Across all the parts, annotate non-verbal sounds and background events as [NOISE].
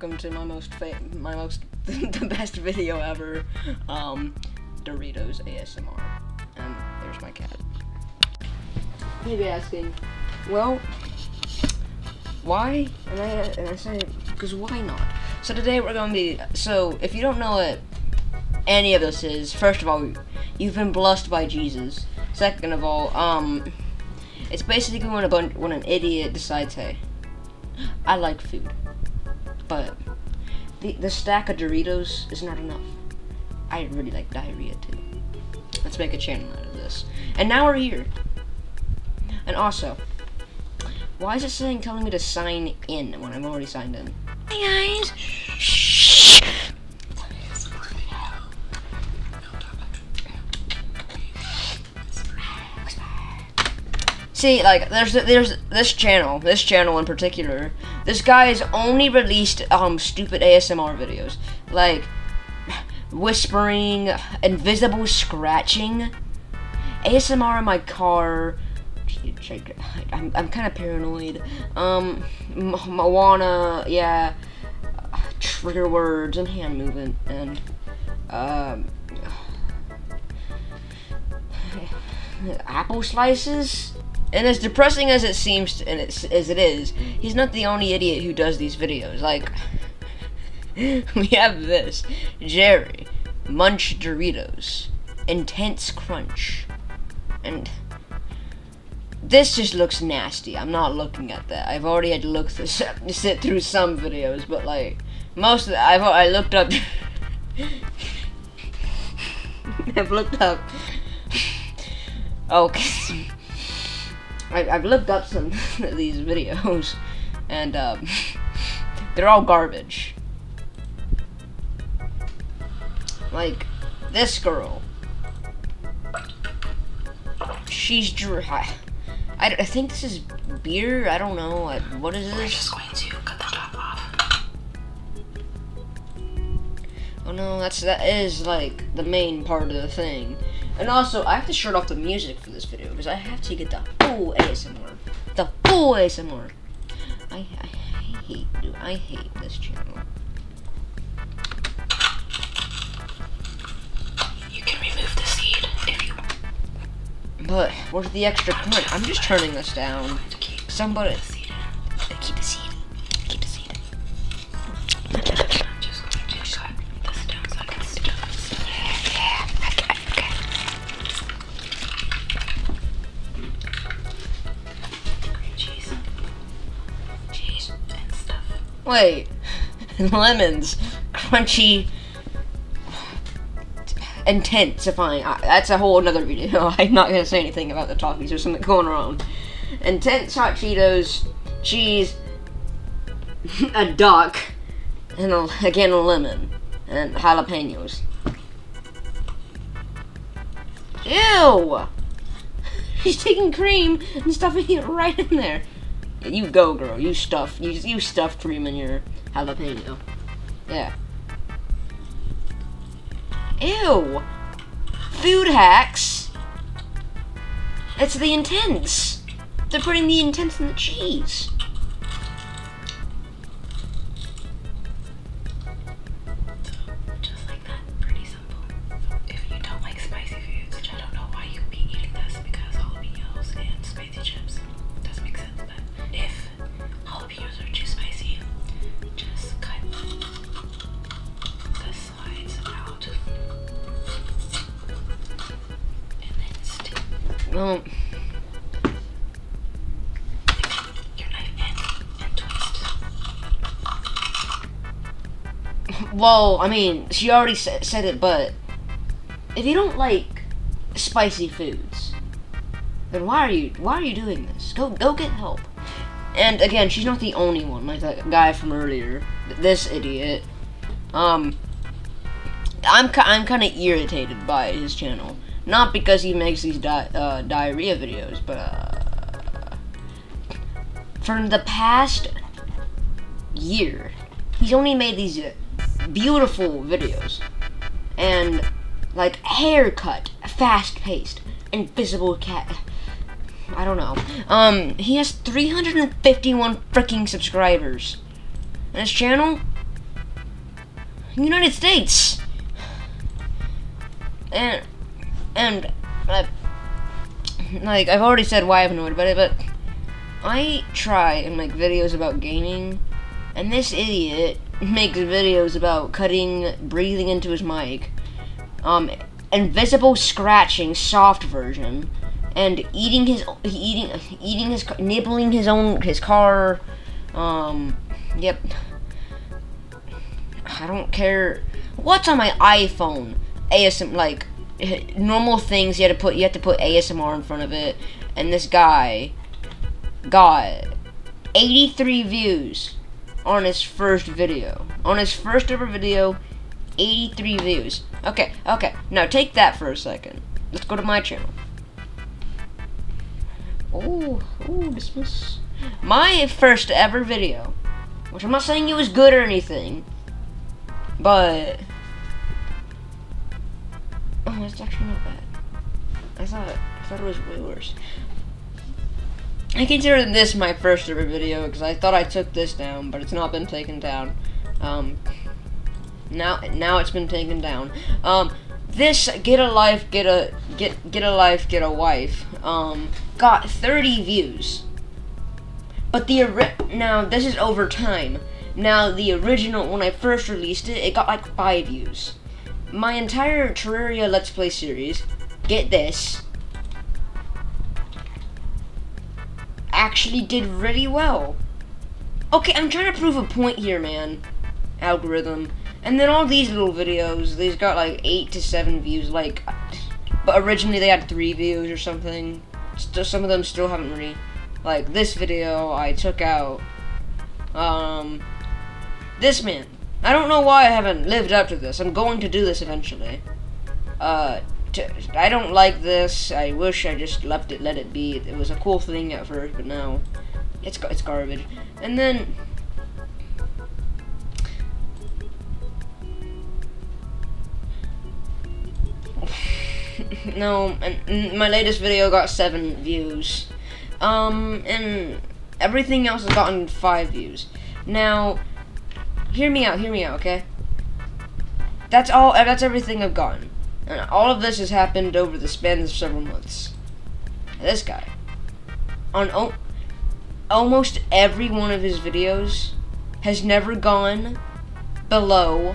welcome to my most fa- my most [LAUGHS] the best video ever, um, Doritos ASMR. And there's my cat. Maybe asking, well, why? And I and I say, because why not? So today we're gonna be. So if you don't know what any of this is, first of all, you've been blessed by Jesus. Second of all, um, it's basically when a bun- when an idiot decides, hey, I like food, but the the stack of Doritos is not enough. I really like diarrhea too. Let's make a channel out of this. And now we're here. And also, why is it saying telling me to sign in when I'm already signed in? Hey guys. See, like, there's there's this channel, this channel in particular. This guy has only released um stupid ASMR videos, like whispering, invisible scratching, ASMR in my car. I'm I'm kind of paranoid. Um, Moana, yeah, trigger words and hand movement and um. [SIGHS] Apple slices? And as depressing as it seems, and it's, as it is, he's not the only idiot who does these videos. Like, [LAUGHS] we have this Jerry, Munch Doritos, Intense Crunch, and this just looks nasty. I'm not looking at that. I've already had to look through, sit through some videos, but like most of the, I've I looked up. [LAUGHS] I've looked up. [LAUGHS] Okay. I, have looked up some of [LAUGHS] these videos, and um, [LAUGHS] they're all garbage. Like this girl, she's dry. I, I think this is beer. I don't know. I, what is this? We're just going to cut the top off. Oh no, that's that is like the main part of the thing. And also, I have to shut off the music for this video because I have to get the full ASMR. The full ASMR. I, I hate, dude, I hate this channel. You can remove the seed if you want But where's the extra crunch? I'm just turning this down. Somebody Wait, [LAUGHS] lemons, crunchy, intensifying. That's a whole another video. [LAUGHS] I'm not gonna say anything about the Takis. There's something going wrong. Intense hot Cheetos, cheese, [LAUGHS] a duck, and a, again a lemon, and jalapenos. Ew! She's taking cream and stuffing it right in there. You go, girl. You stuff. You you stuff cream in your jalapeno. Yeah. Ew. Food hacks. It's the intense. They're putting the intense in the cheese. Well, your knife in and twist. well, I mean, she already said it, but if you don't like spicy foods, then why are you why are you doing this? Go go get help. And again, she's not the only one. Like that guy from earlier, this idiot. Um, I'm I'm kind of irritated by his channel, not because he makes these di- uh, diarrhea videos, but uh, for the past year, he's only made these uh, beautiful videos and like haircut, fast paced, invisible cat. I don't know. Um, he has 351 freaking subscribers. And his channel United States. And and uh, like I've already said why I've annoyed about it, but I try and make videos about gaming, and this idiot makes videos about cutting, breathing into his mic, um, invisible scratching, soft version, and eating his eating eating his nibbling his own his car. Um, yep. I don't care. What's on my iPhone? ASM like normal things. You had to put you have to put ASMR in front of it, and this guy got 83 views on his first video. On his first ever video, 83 views. Okay, okay. Now take that for a second. Let's go to my channel. Oh, oh, was my first ever video. Which I'm not saying it was good or anything. But Oh, it's actually not bad. I thought I thought it was way worse. I consider this my first ever video because I thought I took this down, but it's not been taken down. Um, now now it's been taken down. Um, this get a life, get a get get a life, get a wife. Um, got 30 views. But the now this is over time. Now the original when I first released it, it got like five views. My entire Terraria Let's Play series, get this, actually did really well. Okay, I'm trying to prove a point here, man. Algorithm. And then all these little videos, these got like 8 to 7 views, like, but originally they had 3 views or something. Still, some of them still haven't really, like, this video I took out, um, this man. I don't know why I haven't lived up to this. I'm going to do this eventually. Uh, I don't like this. I wish I just left it, let it be. It was a cool thing at first, but now it's it's garbage. And then [LAUGHS] no, and my latest video got seven views. Um, and everything else has gotten five views. Now, hear me out, hear me out, okay? That's all. That's everything I've gotten. And all of this has happened over the span of several months. This guy, on almost every one of his videos, has never gone below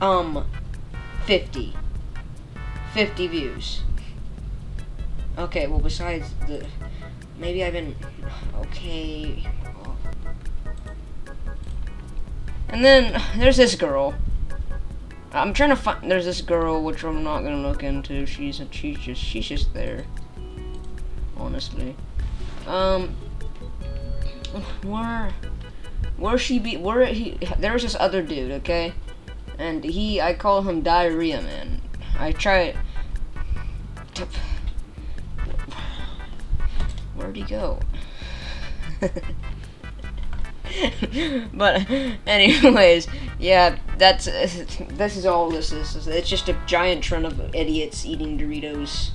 um 50 50 views okay well besides the maybe I've been okay and then there's this girl I'm trying to find. There's this girl, which I'm not gonna look into. She's she's just she's just there. Honestly, um, where where she be? Where he? There's this other dude, okay, and he I call him Diarrhea Man. I try to. Where'd he go? [LAUGHS] [LAUGHS] but anyways, yeah, that's uh, [LAUGHS] this is all this is. It's just a giant trend of idiots eating Doritos.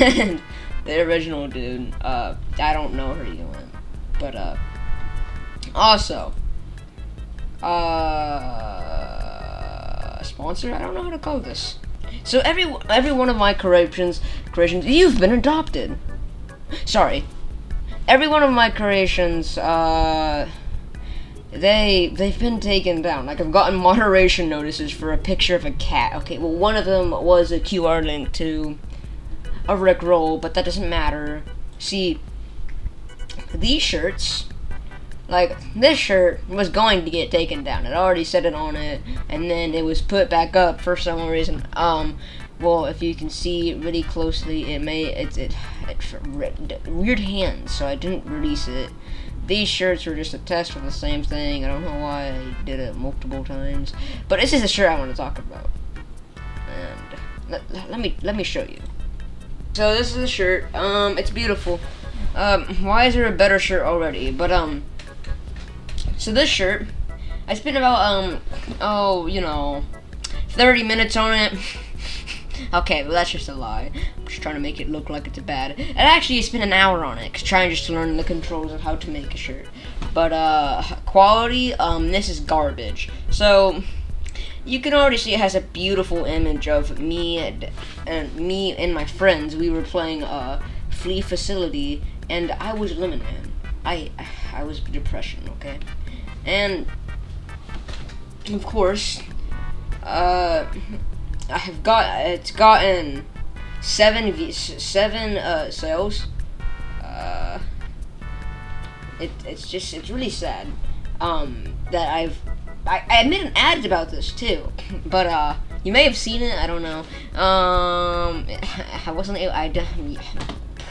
and [LAUGHS] the original dude, uh, I don't know where he went, but uh, also, uh, sponsor. I don't know how to call this. So every every one of my creations creations, you've been adopted. Sorry, every one of my creations, uh they they've been taken down. Like I've gotten [LAUGHS] moderation notices for a picture of a cat. Okay, well one of them was a QR link to a Rickroll, but that doesn't matter. See, these shirts, like this shirt was going to get taken down. It already said it on it, and then it was put back up for some reason. Um, well, if you can see really closely, it may it's it, it weird hands, so I didn't release it. These shirts were just a test for the same thing. I don't know why I did it multiple times, but this is a shirt I want to talk about. And let, let me let me show you. So this is the shirt. Um, it's beautiful. Um, why is there a better shirt already? But um, so this shirt, I spent about um, oh, you know, 30 minutes on it. [LAUGHS] Okay, well that's just a lie. Just trying to make it look like it's a bad. And actually, I spent an hour on it, trying just to learn the controls of how to make a shirt. but uh, quality, um, this is garbage. So you can already see it has a beautiful image of me and, and me and my friends. We were playing uh, Flee Facility, and I was Lemon Man. I I was depression, okay, and of course, uh, I have got it's gotten seven v- seven uh, sales. Uh, it, it's just it's really sad um, that I've I, I made an ad about this too, [LAUGHS] but uh, you may have seen it. I don't know. Um, I wasn't. able- I done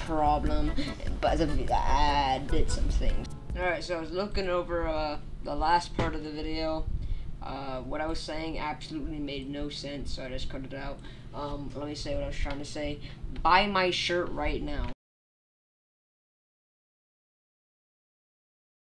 problem, but the ad did some things. All right, so I was looking over uh, the last part of the video. Uh, what I was saying absolutely made no sense, so I just cut it out. Um, let me say what I was trying to say. Buy my shirt right now.